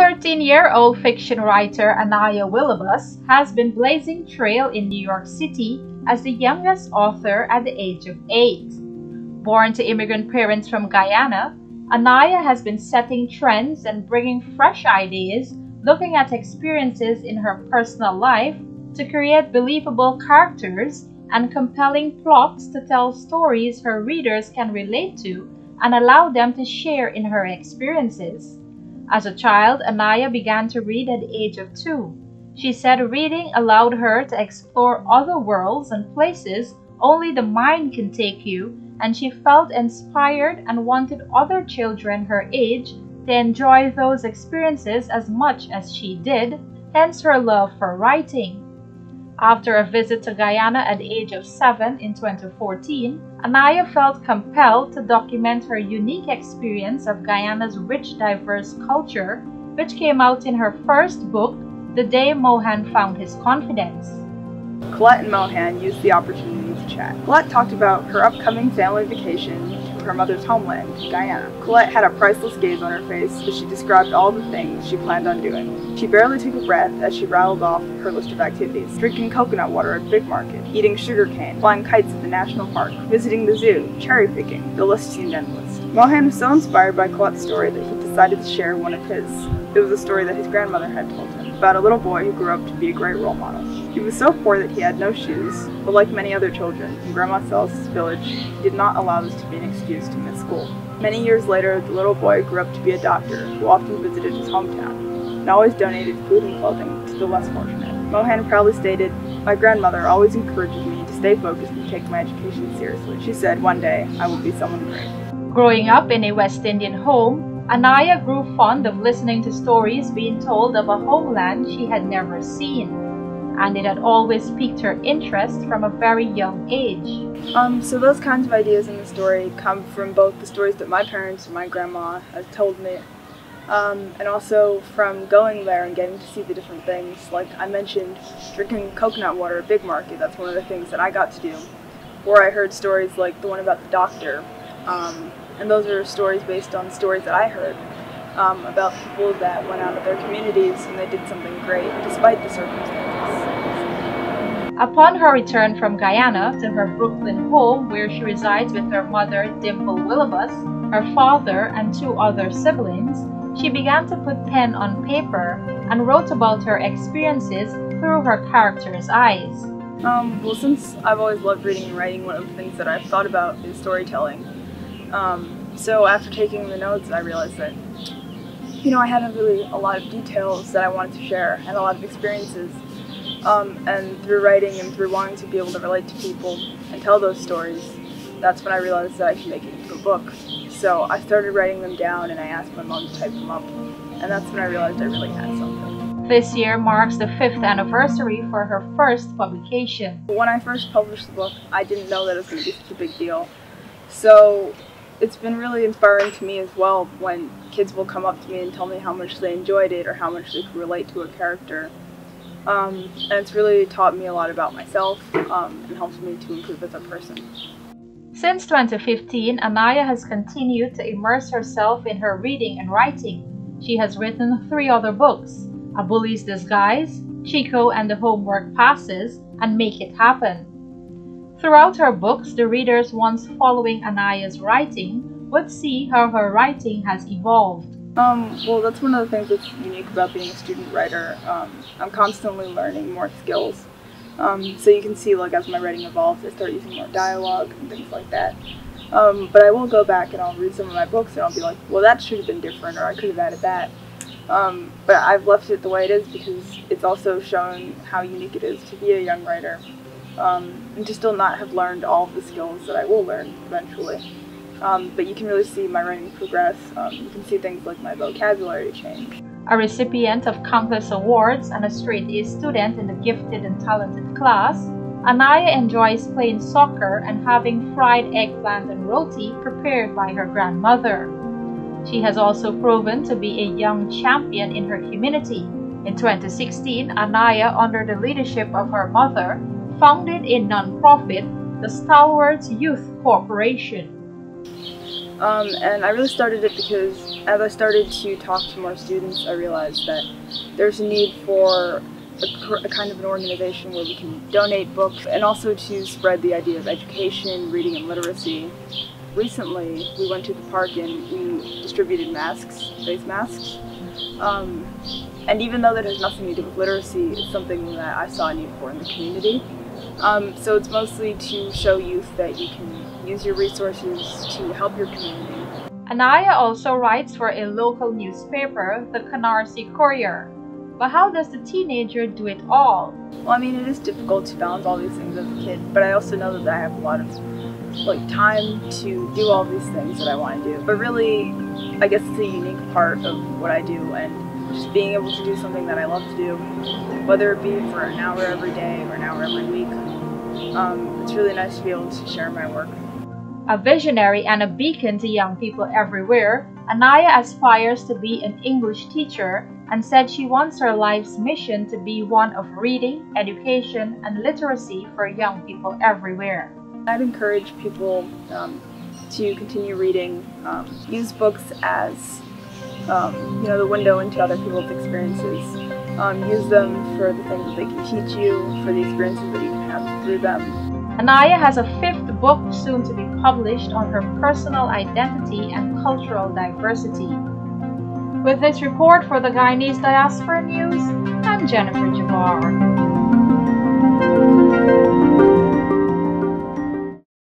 13-year-old fiction writer Anaya Willabus has been blazing trail in New York City as the youngest author at the age of 8. Born to immigrant parents from Guyana, Anaya has been setting trends and bringing fresh ideas, looking at experiences in her personal life to create believable characters and compelling plots to tell stories her readers can relate to and allow them to share in her experiences. As a child, Anaya began to read at the age of two. She said reading allowed her to explore other worlds and places only the mind can take you, and she felt inspired and wanted other children her age to enjoy those experiences as much as she did, hence her love for writing. After a visit to Guyana at the age of 7 in 2014, Anaya felt compelled to document her unique experience of Guyana's rich diverse culture, which came out in her first book, The Day Mohan Found His Confidence. Colette and Mohan used the opportunity to chat. Colette talked about her upcoming family vacation her mother's homeland, Guyana. Colette had a priceless gaze on her face as she described all the things she planned on doing. She barely took a breath as she rattled off her list of activities. Drinking coconut water at the Big Market, eating sugar cane, flying kites at the national park, visiting the zoo, cherry picking. The list seemed endless. Mohan was so inspired by Colette's story that he decided to share one of his. It was a story that his grandmother had told him about a little boy who grew up to be a great role model. He was so poor that he had no shoes, but like many other children in Grandma Cells' village, he did not allow this to be an excuse to miss school. Many years later, the little boy grew up to be a doctor who often visited his hometown and always donated food and clothing to the less fortunate. Mohan proudly stated, My grandmother always encourages me to stay focused and take my education seriously. She said, One day, I will be someone great. Growing up in a West Indian home, Anaya grew fond of listening to stories being told of a homeland she had never seen and it had always piqued her interest from a very young age. Um, so those kinds of ideas in the story come from both the stories that my parents and my grandma have told me, um, and also from going there and getting to see the different things. Like I mentioned, drinking coconut water at Big Market, that's one of the things that I got to do. Or I heard stories like the one about the doctor, um, and those are stories based on stories that I heard. Um, about people that went out of their communities and they did something great despite the circumstances. Upon her return from Guyana to her Brooklyn home where she resides with her mother Dimple Willabus, her father and two other siblings, she began to put pen on paper and wrote about her experiences through her character's eyes. Um, well, since I've always loved reading and writing, one of the things that I've thought about is storytelling. Um, so after taking the notes, I realized that, you know, I had a really a lot of details that I wanted to share and a lot of experiences um, and through writing and through wanting to be able to relate to people and tell those stories, that's when I realized that I could make it into a book. So I started writing them down and I asked my mom to type them up. And that's when I realized I really had something. This year marks the fifth anniversary for her first publication. When I first published the book, I didn't know that it was going to be such a big deal. So it's been really inspiring to me as well when kids will come up to me and tell me how much they enjoyed it or how much they could relate to a character. Um, and it's really taught me a lot about myself um, and helped me to improve as a person. Since 2015, Anaya has continued to immerse herself in her reading and writing. She has written three other books A Bully's Disguise, Chico and the Homework Passes, and Make It Happen. Throughout her books, the readers once following Anaya's writing would see how her writing has evolved. Um, well, that's one of the things that's unique about being a student writer. Um, I'm constantly learning more skills. Um, so you can see, like, as my writing evolves, I start using more dialogue and things like that. Um, but I will go back and I'll read some of my books and I'll be like, well, that should have been different, or I could have added that. Um, but I've left it the way it is because it's also shown how unique it is to be a young writer um, and to still not have learned all of the skills that I will learn eventually. Um, but you can really see my writing progress. Um, you can see things like my vocabulary change. A recipient of countless awards and a straight A student in the gifted and talented class, Anaya enjoys playing soccer and having fried eggplant and roti prepared by her grandmother. She has also proven to be a young champion in her community. In 2016, Anaya, under the leadership of her mother, founded a non-profit, the Stalwarts Youth Corporation. Um, and I really started it because as I started to talk to more students, I realized that there's a need for a, a, kind of an organization where we can donate books and also to spread the idea of education, reading, and literacy. Recently, we went to the park and we distributed masks, face masks. Um, and even though that has nothing to do with literacy, it's something that I saw a need for in the community. Um, so it's mostly to show youth that you can use your resources to help your community. Anaya also writes for a local newspaper, the Canarsie Courier. But how does the teenager do it all? Well, I mean, it is difficult to balance all these things as a kid, but I also know that I have a lot of like time to do all these things that I want to do. But really, I guess it's a unique part of what I do, and just being able to do something that I love to do, whether it be for an hour every day or an hour every week. Um, it's really nice to be able to share my work. A visionary and a beacon to young people everywhere, Anaya aspires to be an English teacher and said she wants her life's mission to be one of reading, education, and literacy for young people everywhere. I'd encourage people um, to continue reading, um, use books as um, you know the window into other people's experiences. Um, use them for the things that they can teach you, for the experiences that you can have through them. Anaya has a fifth book soon to be published on her personal identity and cultural diversity. With this report for the Guyanese Diaspora News, I'm Jennifer Javar.